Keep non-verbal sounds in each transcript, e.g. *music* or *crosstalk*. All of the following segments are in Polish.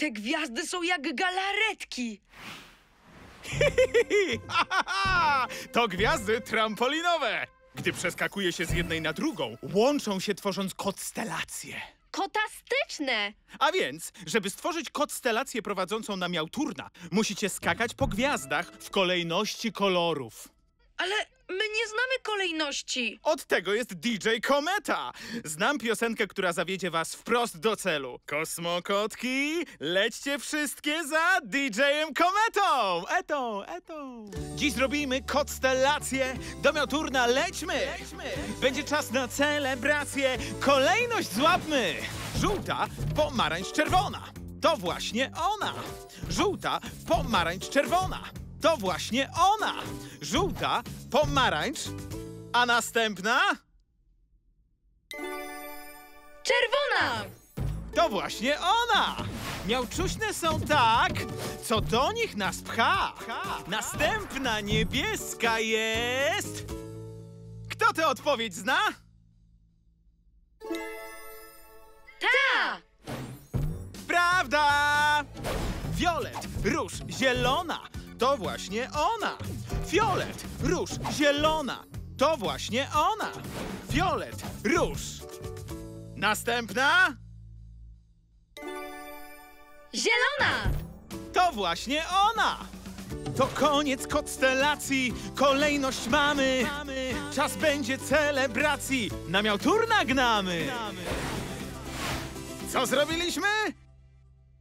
Te gwiazdy są jak galaretki. *laughs* To gwiazdy trampolinowe. Gdy przeskakuje się z jednej na drugą, łączą się tworząc konstelacje. Kotastyczne! A więc, żeby stworzyć konstelację prowadzącą na Miauturna, musicie skakać po gwiazdach w kolejności kolorów. Ale znamy kolejności. Od tego jest DJ Kometa. Znam piosenkę, która zawiedzie was wprost do celu. Kosmokotki, lećcie wszystkie za DJ-em Kometą! Etą, etą. Dziś zrobimy konstelację. Do Miauturna lećmy! Będzie czas na celebrację. Kolejność złapmy! Żółta, pomarańcz, czerwona. To właśnie ona. Żółta, pomarańcz, czerwona. To właśnie ona. Żółta, pomarańcz, a następna Czerwona! to właśnie ona. Miałczuśne są tak, co do nich nas pcha. Następna niebieska jest... Kto tę odpowiedź zna? Ta! Prawda! Violet, róż, zielona. To właśnie ona. Violet, róż, zielona. To właśnie ona. Violet, róż. Następna Zielona! to właśnie ona. To koniec konstelacji. Kolejność mamy. Czas będzie celebracji. Na Miauturna gnamy. Co zrobiliśmy?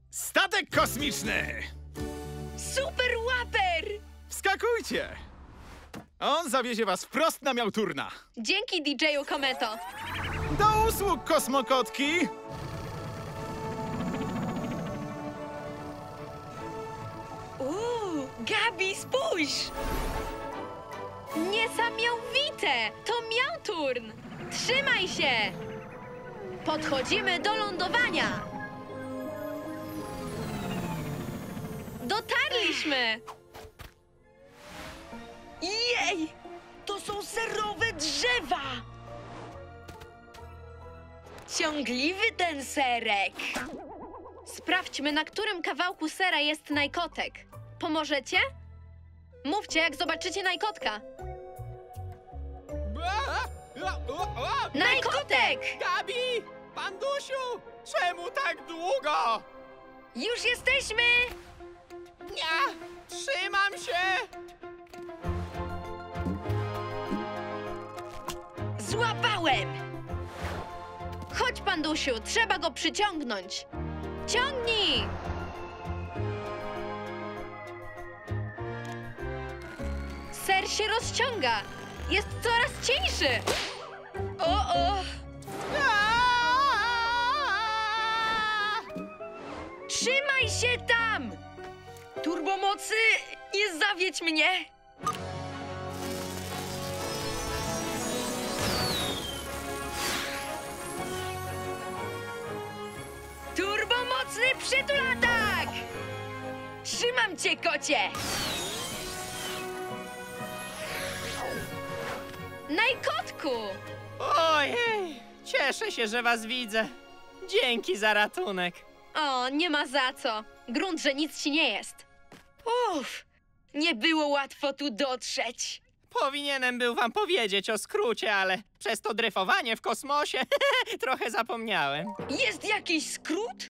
Statek kosmiczny. Super łaper! Wskakujcie! On zawiezie was wprost na Miauturna. Dzięki DJ-u Kometo. Do usług, kosmokotki! Uuu, Gabi, spójrz! Niesamowite! To Miauturn! Trzymaj się! Podchodzimy do lądowania! Dotarliśmy! Jej! To są serowe drzewa! Ciągliwy ten serek. Sprawdźmy, na którym kawałku sera jest najkotek. Pomożecie? Mówcie, jak zobaczycie najkotka. Najkotek! Gabi! Pandusiu! Czemu tak długo? Już jesteśmy! Chodź, Pandusiu, trzeba go przyciągnąć. Ciągnij! Ser się rozciąga. Jest coraz cieńszy. O, o! Trzymaj się tam! Turbomocy, nie zawiedź mnie! Turbomocny przytulatak! Trzymam cię, kocie! Najkotku! Ojej! Cieszę się, że was widzę. Dzięki za ratunek. O, nie ma za co. Grunt, że nic ci nie jest. Uff, nie było łatwo tu dotrzeć. Powinienem był wam powiedzieć o skrócie, ale przez to dryfowanie w kosmosie *laughs* trochę zapomniałem. Jest jakiś skrót?